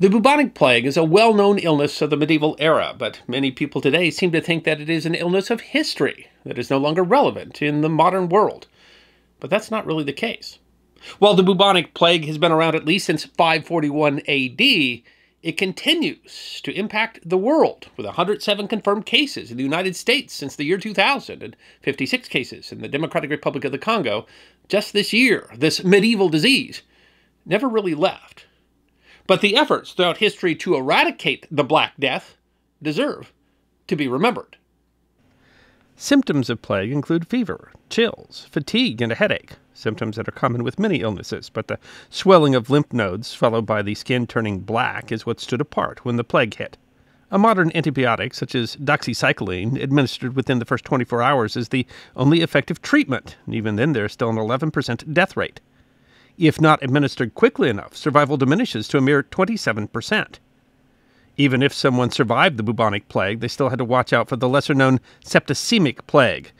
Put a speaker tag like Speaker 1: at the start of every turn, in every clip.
Speaker 1: The bubonic plague is a well known illness of the medieval era, but many people today seem to think that it is an illness of history that is no longer relevant in the modern world. But that's not really the case. While the bubonic plague has been around at least since 541 AD, it continues to impact the world with 107 confirmed cases in the United States since the year 2000 and 56 cases in the Democratic Republic of the Congo just this year. This medieval disease never really left. But the efforts throughout history to eradicate the Black Death deserve to be remembered.
Speaker 2: Symptoms of plague include fever, chills, fatigue, and a headache, symptoms that are common with many illnesses, but the swelling of lymph nodes, followed by the skin turning black, is what stood apart when the plague hit. A modern antibiotic, such as doxycycline, administered within the first 24 hours, is the only effective treatment, and even then there's still an 11% death rate. If not administered quickly enough, survival diminishes to a mere 27%. Even if someone survived the bubonic plague, they still had to watch out for the lesser known septicemic plague.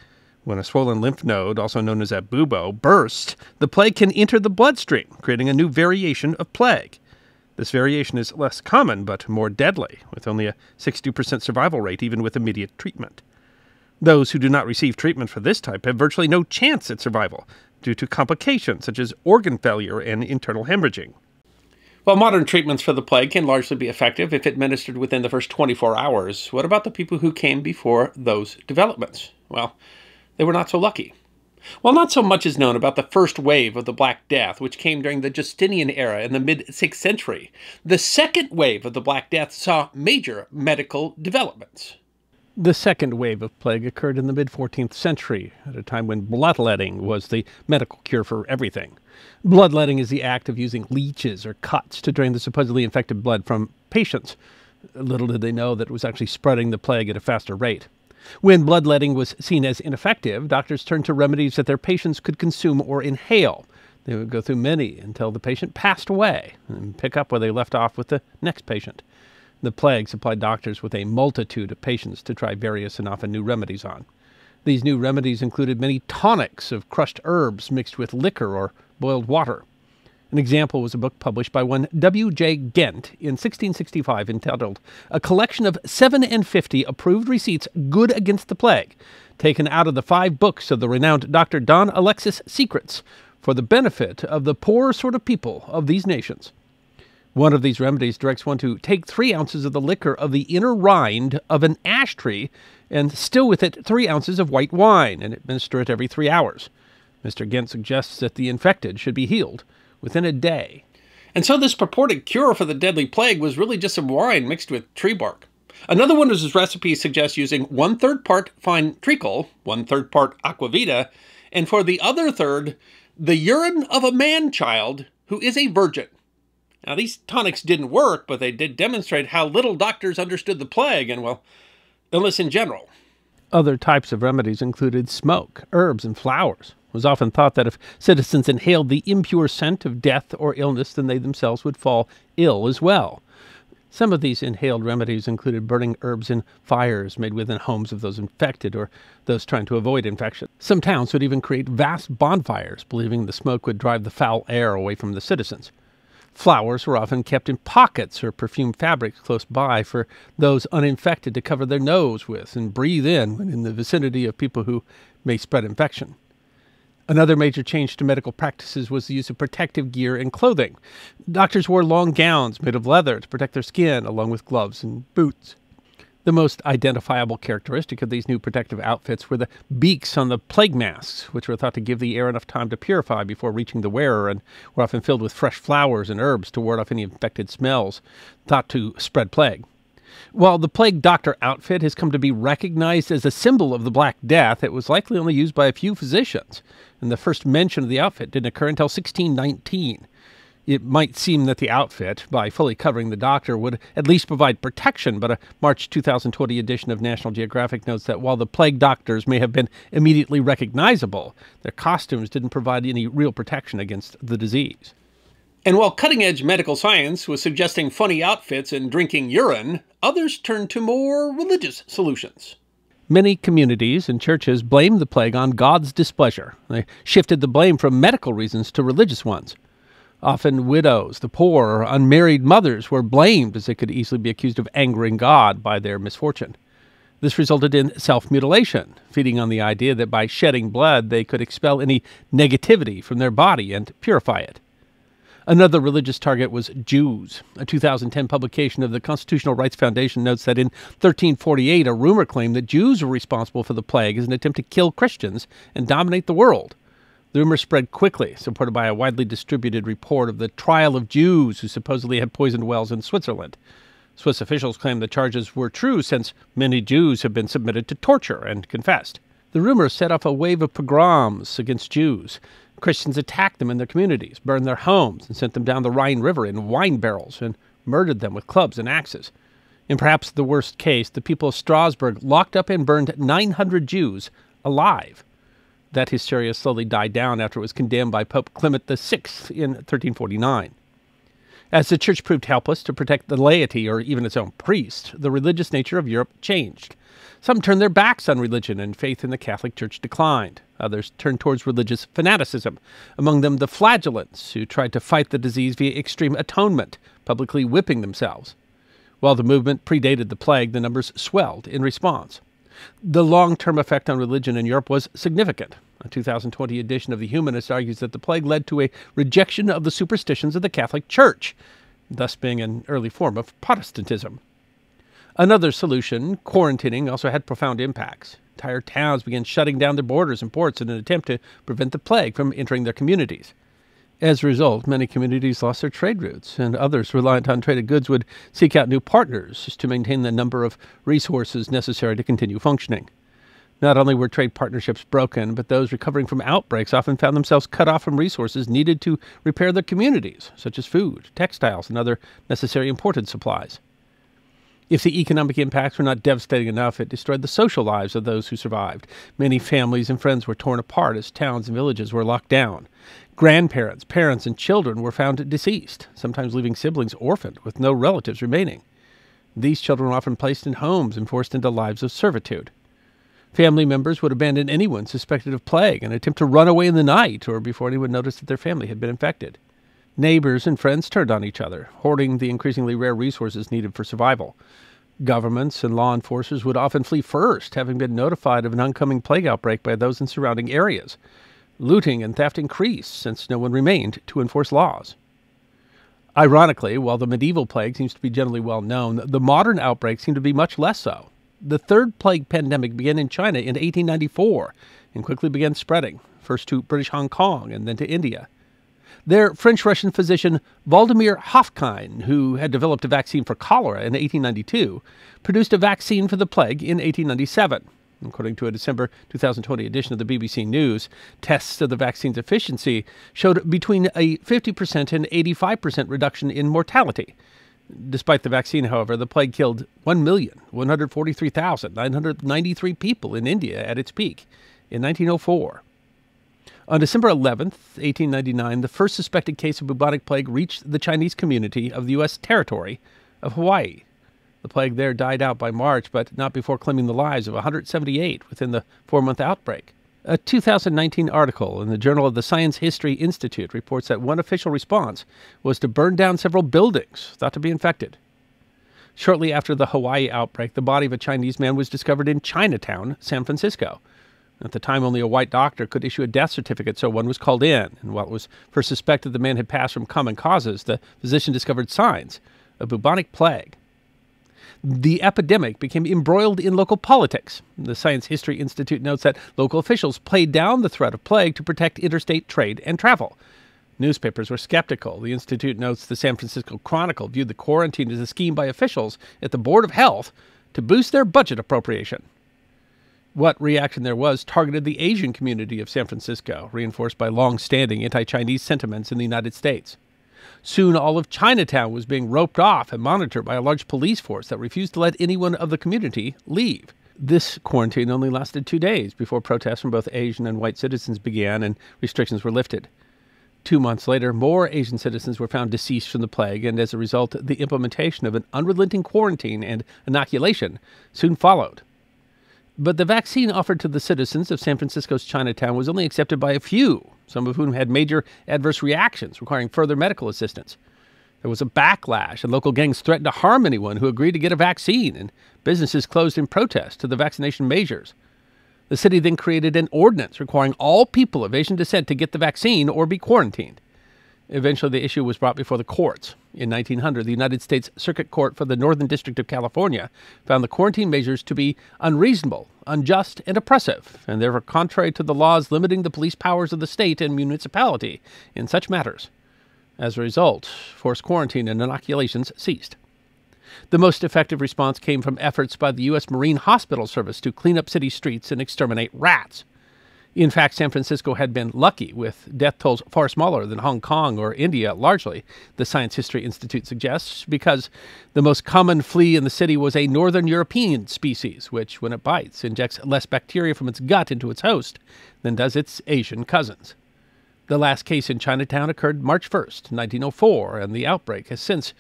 Speaker 2: When a swollen lymph node, also known as a bubo, bursts, the plague can enter the bloodstream, creating a new variation of plague. This variation is less common but more deadly, with only a 62% survival rate even with immediate treatment. Those who do not receive treatment for this type have virtually no chance at survival, due to complications such as organ failure and internal hemorrhaging.
Speaker 1: While modern treatments for the plague can largely be effective if administered within the first 24 hours, what about the people who came before those developments? Well, they were not so lucky. While not so much is known about the first wave of the Black Death, which came during the Justinian era in the mid 6th century, the second wave of the Black Death saw major medical developments.
Speaker 2: The second wave of plague occurred in the mid 14th century, at a time when bloodletting was the medical cure for everything. Bloodletting is the act of using leeches or cuts to drain the supposedly infected blood from patients. Little did they know that it was actually spreading the plague at a faster rate. When bloodletting was seen as ineffective, doctors turned to remedies that their patients could consume or inhale. They would go through many until the patient passed away and pick up where they left off with the next patient. The plague supplied doctors with a multitude of patients to try various and often new remedies on. These new remedies included many tonics of crushed herbs mixed with liquor or boiled water. An example was a book published by one W. J. Gent in 1665 entitled A Collection of Seven and Fifty Approved Receipts Good Against the Plague, taken out of the five books of the renowned Dr. Don Alexis Secrets for the benefit of the poor sort of people of these nations. One of these remedies directs one to take three ounces of the liquor of the inner rind of an ash tree and still with it three ounces of white wine and administer it every three hours. Mr. Gent suggests that the infected should be healed within a day.
Speaker 1: And so this purported cure for the deadly plague was really just some wine mixed with tree bark. Another one of his recipes suggests using one third part fine treacle, one third part aquavita, and for the other third, the urine of a man child who is a virgin. Now, these tonics didn't work, but they did demonstrate how little doctors understood the plague and, well, illness in general.
Speaker 2: Other types of remedies included smoke, herbs, and flowers. It was often thought that if citizens inhaled the impure scent of death or illness, then they themselves would fall ill as well. Some of these inhaled remedies included burning herbs in fires made within homes of those infected or those trying to avoid infection. Some towns would even create vast bonfires, believing the smoke would drive the foul air away from the citizens. Flowers were often kept in pockets or perfumed fabrics close by for those uninfected to cover their nose with and breathe in when in the vicinity of people who may spread infection. Another major change to medical practices was the use of protective gear and clothing. Doctors wore long gowns made of leather to protect their skin, along with gloves and boots. The most identifiable characteristic of these new protective outfits were the beaks on the plague masks, which were thought to give the air enough time to purify before reaching the wearer and were often filled with fresh flowers and herbs to ward off any infected smells thought to spread plague. While the plague doctor outfit has come to be recognized as a symbol of the Black Death, it was likely only used by a few physicians, and the first mention of the outfit didn't occur until 1619 it might seem that the outfit, by fully covering the doctor, would at least provide protection, but a March 2020 edition of National Geographic notes that while the plague doctors may have been immediately recognizable, their costumes didn't provide any real protection against the disease.
Speaker 1: And while cutting edge medical science was suggesting funny outfits and drinking urine, others turned to more religious solutions.
Speaker 2: Many communities and churches blamed the plague on God's displeasure. They shifted the blame from medical reasons to religious ones. Often widows, the poor, or unmarried mothers were blamed as they could easily be accused of angering God by their misfortune. This resulted in self mutilation, feeding on the idea that by shedding blood they could expel any negativity from their body and purify it. Another religious target was Jews. A 2010 publication of the Constitutional Rights Foundation notes that in 1348, a rumor claimed that Jews were responsible for the plague as an attempt to kill Christians and dominate the world. The rumor spread quickly, supported by a widely distributed report of the trial of Jews who supposedly had poisoned wells in Switzerland. Swiss officials claim the charges were true since many Jews have been submitted to torture and confessed. The rumor set off a wave of pogroms against Jews. Christians attacked them in their communities, burned their homes, and sent them down the Rhine River in wine barrels and murdered them with clubs and axes. In perhaps the worst case, the people of Strasbourg locked up and burned 900 Jews alive. That hysteria slowly died down after it was condemned by Pope Clement VI in 1349. As the Church proved helpless to protect the laity or even its own priests, the religious nature of Europe changed. Some turned their backs on religion and faith in the Catholic Church declined. Others turned towards religious fanaticism, among them the flagellants, who tried to fight the disease via extreme atonement, publicly whipping themselves. While the movement predated the plague, the numbers swelled in response. The long term effect on religion in Europe was significant. A 2020 edition of The Humanist argues that the plague led to a rejection of the superstitions of the Catholic Church, thus being an early form of Protestantism. Another solution, quarantining, also had profound impacts. Entire towns began shutting down their borders and ports in an attempt to prevent the plague from entering their communities. As a result, many communities lost their trade routes, and others reliant on traded goods would seek out new partners to maintain the number of resources necessary to continue functioning. Not only were trade partnerships broken, but those recovering from outbreaks often found themselves cut off from resources needed to repair their communities, such as food, textiles, and other necessary imported supplies. If the economic impacts were not devastating enough, it destroyed the social lives of those who survived. Many families and friends were torn apart as towns and villages were locked down. Grandparents, parents, and children were found deceased, sometimes leaving siblings orphaned with no relatives remaining. These children were often placed in homes and forced into lives of servitude. Family members would abandon anyone suspected of plague and attempt to run away in the night or before anyone noticed that their family had been infected. Neighbors and friends turned on each other, hoarding the increasingly rare resources needed for survival. Governments and law enforcers would often flee first, having been notified of an oncoming plague outbreak by those in surrounding areas. Looting and theft increased since no one remained to enforce laws. Ironically, while the medieval plague seems to be generally well known, the modern outbreaks seem to be much less so. The third plague pandemic began in China in 1894 and quickly began spreading, first to British Hong Kong and then to India. There, French Russian physician Vladimir Haffkine, who had developed a vaccine for cholera in 1892, produced a vaccine for the plague in 1897. According to a December 2020 edition of the BBC News, tests of the vaccine's efficiency showed between a 50% and 85% reduction in mortality. Despite the vaccine, however, the plague killed 1,143,993 people in India at its peak in 1904. On December 11, 1899, the first suspected case of bubonic plague reached the Chinese community of the U.S. territory of Hawaii. The plague there died out by March, but not before claiming the lives of 178 within the four month outbreak. A 2019 article in the Journal of the Science History Institute reports that one official response was to burn down several buildings thought to be infected. Shortly after the Hawaii outbreak, the body of a Chinese man was discovered in Chinatown, San Francisco. At the time, only a white doctor could issue a death certificate, so one was called in. And while it was first suspected the man had passed from common causes, the physician discovered signs of bubonic plague the epidemic became embroiled in local politics. The Science History Institute notes that local officials played down the threat of plague to protect interstate trade and travel. Newspapers were skeptical. The Institute notes the San Francisco Chronicle viewed the quarantine as a scheme by officials at the Board of Health to boost their budget appropriation. What reaction there was targeted the Asian community of San Francisco, reinforced by long standing anti Chinese sentiments in the United States. Soon, all of Chinatown was being roped off and monitored by a large police force that refused to let anyone of the community leave. This quarantine only lasted two days before protests from both Asian and white citizens began and restrictions were lifted. Two months later, more Asian citizens were found deceased from the plague, and as a result, the implementation of an unrelenting quarantine and inoculation soon followed. But the vaccine offered to the citizens of San Francisco's Chinatown was only accepted by a few, some of whom had major adverse reactions requiring further medical assistance. There was a backlash, and local gangs threatened to harm anyone who agreed to get a vaccine, and businesses closed in protest to the vaccination measures. The city then created an ordinance requiring all people of Asian descent to get the vaccine or be quarantined. Eventually, the issue was brought before the courts. In 1900, the United States Circuit Court for the Northern District of California found the quarantine measures to be unreasonable, unjust, and oppressive, and therefore contrary to the laws limiting the police powers of the state and municipality in such matters. As a result, forced quarantine and inoculations ceased. The most effective response came from efforts by the U.S. Marine Hospital Service to clean up city streets and exterminate rats. In fact, San Francisco had been lucky, with death tolls far smaller than Hong Kong or India, largely, the Science History Institute suggests, because the most common flea in the city was a northern European species, which, when it bites, injects less bacteria from its gut into its host than does its Asian cousins. The last case in Chinatown occurred March 1st, 1904, and the outbreak has since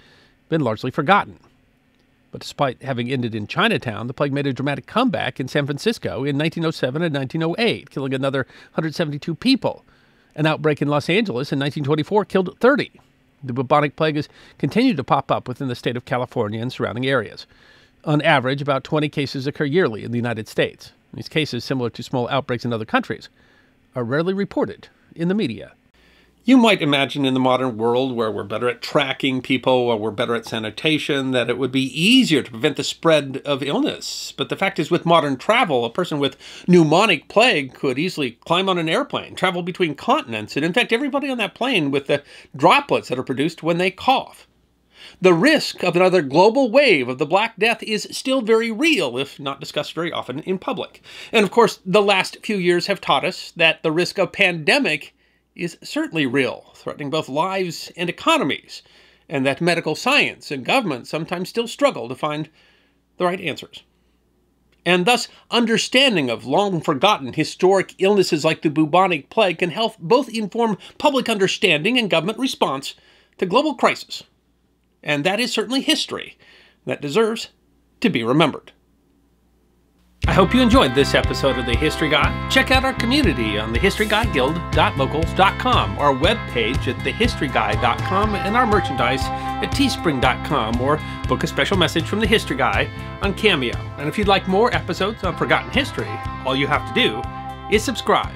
Speaker 2: been largely forgotten. But despite having ended in Chinatown, the plague made a dramatic comeback in San Francisco in 1907 and 1908, killing another 172 people. An outbreak in Los Angeles in 1924 killed 30. The bubonic plague has continued to pop up within the state of California and surrounding areas. On average, about 20 cases occur yearly in the United States. These cases, similar to small outbreaks in other countries, are rarely reported in the media.
Speaker 1: You might imagine in the modern world where we're better at tracking people or we're better at sanitation that it would be easier to prevent the spread of illness. But the fact is, with modern travel, a person with pneumonic plague could easily climb on an airplane, travel between continents, and infect everybody on that plane with the droplets that are produced when they cough. The risk of another global wave of the Black Death is still very real, if not discussed very often in public. And of course, the last few years have taught us that the risk of pandemic is certainly real, threatening both lives and economies, and that medical science and government sometimes still struggle to find the right answers. And thus, understanding of long forgotten historic illnesses like the bubonic plague can help both inform public understanding and government response to global crisis. And that is certainly history that deserves to be remembered. I hope you enjoyed this episode of The History Guy. Check out our community on thehistoryguyguild.locals.com, our webpage at thehistoryguy.com, and our merchandise at teespring.com, or book a special message from The History Guy on Cameo. And if you'd like more episodes on forgotten history, all you have to do is subscribe.